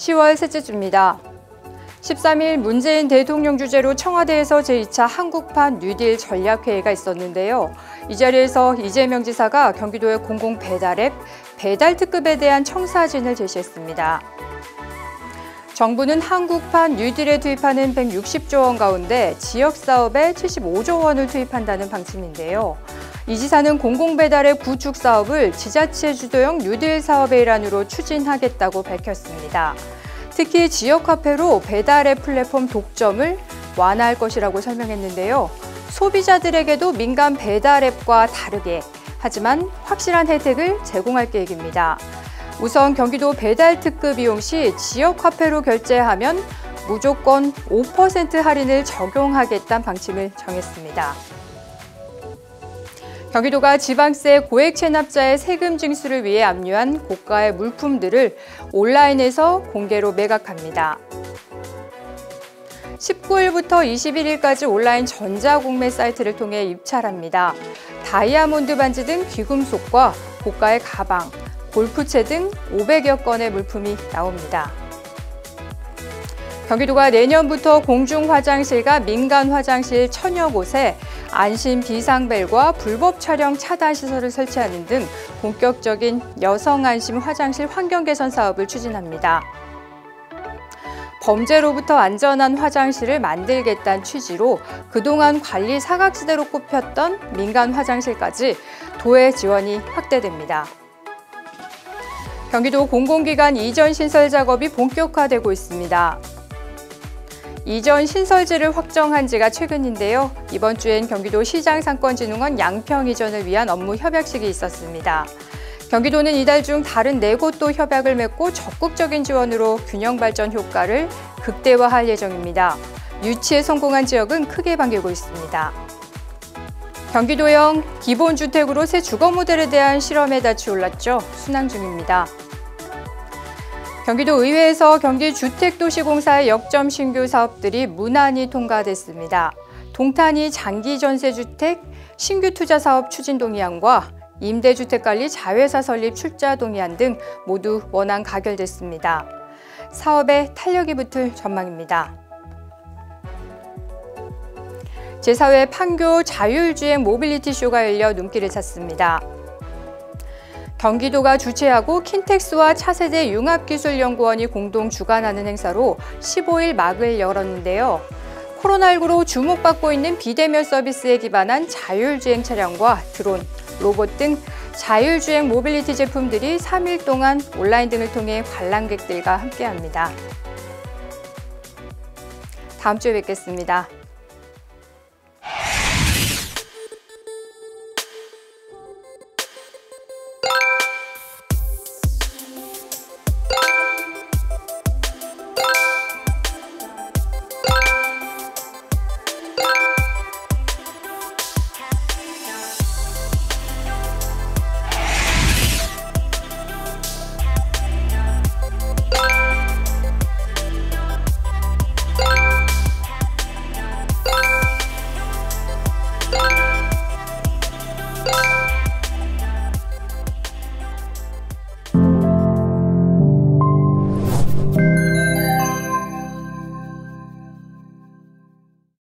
10월 셋째 주입니다. 13일 문재인 대통령 주재로 청와대에서 제2차 한국판 뉴딜 전략회의가 있었는데요. 이 자리에서 이재명 지사가 경기도의 공공 배달앱 배달 특급에 대한 청사진을 제시했습니다. 정부는 한국판 뉴딜에 투입하는 160조 원 가운데 지역 사업에 75조 원을 투입한다는 방침인데요. 이 지사는 공공배달의 구축 사업을 지자체 주도형 뉴딜 사업의 일환으로 추진하겠다고 밝혔습니다. 특히 지역 화폐로 배달의 플랫폼 독점을 완화할 것이라고 설명했는데요. 소비자들에게도 민간 배달 앱과 다르게 하지만 확실한 혜택을 제공할 계획입니다. 우선 경기도 배달 특급 이용 시 지역 화폐로 결제하면 무조건 5% 할인을 적용하겠다는 방침을 정했습니다. 경기도가 지방세 고액 체납자의 세금 징수를 위해 압류한 고가의 물품들을 온라인에서 공개로 매각합니다. 19일부터 21일까지 온라인 전자공매 사이트를 통해 입찰합니다. 다이아몬드 반지 등 귀금속과 고가의 가방, 골프채 등 500여 건의 물품이 나옵니다. 경기도가 내년부터 공중 화장실과 민간 화장실 천여 곳에 안심 비상벨과 불법 촬영 차단 시설을 설치하는 등 본격적인 여성 안심 화장실 환경 개선 사업을 추진합니다. 범죄로부터 안전한 화장실을 만들겠다는 취지로 그동안 관리 사각지대로 꼽혔던 민간 화장실까지 도의 지원이 확대됩니다. 경기도 공공기관 이전 신설 작업이 본격화되고 있습니다. 이전 신설지를 확정한 지가 최근인데요. 이번 주엔 경기도 시장상권진흥원 양평 이전을 위한 업무 협약식이 있었습니다. 경기도는 이달 중 다른 네 곳도 협약을 맺고 적극적인 지원으로 균형 발전 효과를 극대화할 예정입니다. 유치에 성공한 지역은 크게 반기고 있습니다. 경기도형 기본주택으로 새 주거 모델에 대한 실험에 닻이 올랐죠. 순항 중입니다. 경기도 의회에서 경기주택도시공사의 역점 신규 사업들이 무난히 통과됐습니다. 동탄이 장기 전세주택 신규 투자 사업 추진 동의안과 임대주택관리 자회사 설립 출자 동의안 등 모두 원안 가결됐습니다. 사업에 탄력이 붙을 전망입니다. 제4회 판교 자율주행 모빌리티 쇼가 열려 눈길을 찼습니다. 경기도가 주최하고 킨텍스와 차세대 융합기술연구원이 공동 주관하는 행사로 15일 막을 열었는데요. 코로나19로 주목받고 있는 비대면 서비스에 기반한 자율주행 차량과 드론, 로봇 등 자율주행 모빌리티 제품들이 3일 동안 온라인 등을 통해 관람객들과 함께합니다. 다음 주에 뵙겠습니다.